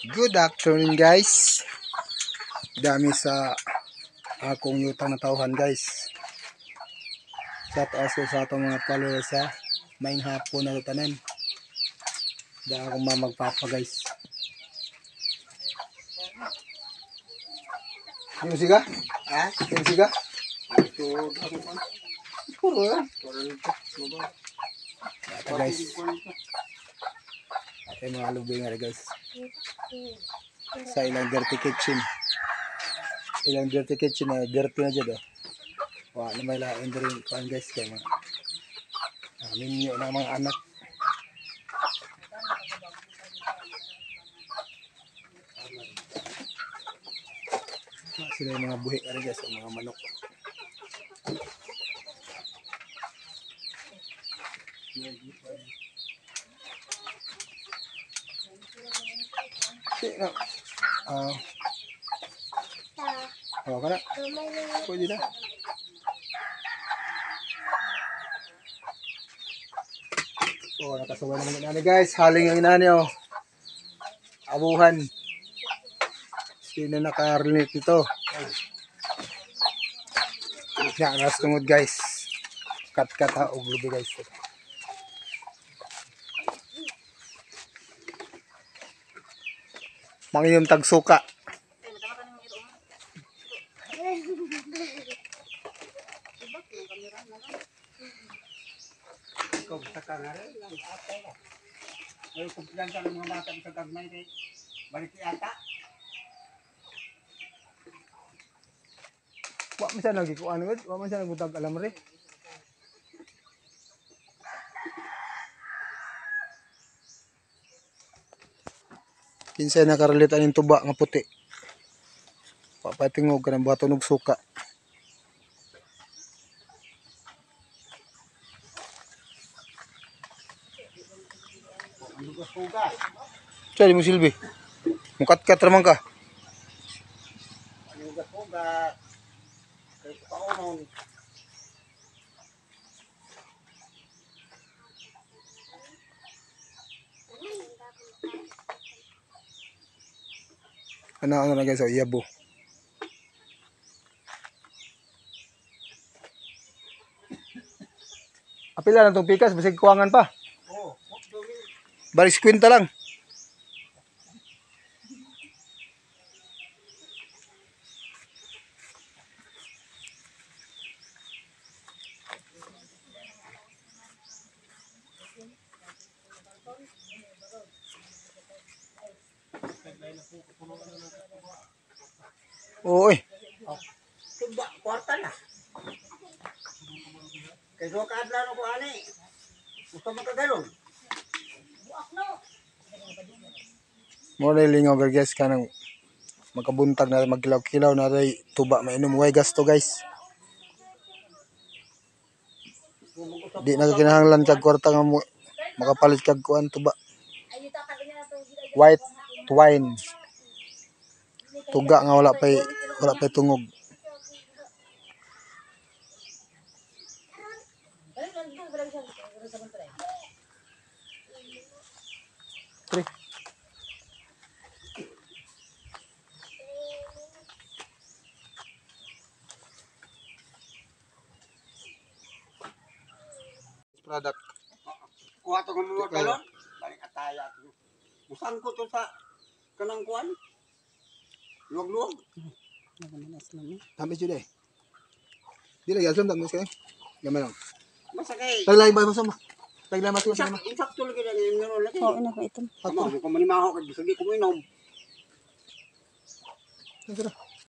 Good afternoon guys. Dami sa akong yutang na tauhan guys. Shout out sa atong mga followers sa maing hapon na tanan. Da akong mamagpapa guys. Yung siga? Ha? Yung siga? Puro eh. Ito guys. Ito yung mga lubing nga guys. Sa ilang dirty kitchen. Ilang dirty kitchen na dirty na dyan oh. Wala na may lain rin kuhan guys kaya mga ah, minyo na mga anak. Ah, Sila yung mga buhi ka rin guys, mga manok. Sino? Ah. Hawa ka na. Pwede na. Oh, nakasaway naman ng inani guys. Haling ang inani oh. Abuhan. Sino nakarinig nito? Ya, nas tungod guys. Kat-kat ha, og lubi guys. Mangiyom tagsuka. Ikaw, basta ka nga rin. Ang atay na. Ay, kumpilan ka ng mga bata sa gagmay kay balik yata. Wa man siya nagikuan wa man siya nagutag alam ri. Kinsay nakarelate aning tuba nga puti. Papatingog ka ng bato ng suka. Siya mo silbi. Mukat-kat raman ka. Ang Ano ano na guys, oh, iyabo. Apila na itong pikas, basig kuwangan pa. Oo. Baris kwinta lang. Oo, eh. Tuba, kwarta na. Kay so kaadlaw na ko ani. Gusto mo kagalon. Mo na lingaw guys kanang makabuntag na magkilaw-kilaw na ray tuba mainom way gasto guys. Di na kinahanglan kag kwarta nga mo makapalit kag kuan tuba. White wine. Tuga nga wala pay wala pay tungog. Pre. Product. Kuha to ng mga galon. Balik ataya to. Busan ko to sa kanang kuan. Luwag-luwag. Tamis yun eh. Di lagi asam tamis kayo. Gamay lang. Basta kay Taglay ba masama? Taglay mas masama. insak tuloy ka na yung meron lagi. Oo, ina ko ito. Amo, kung manimaho ka, bisa di ko minom. Ano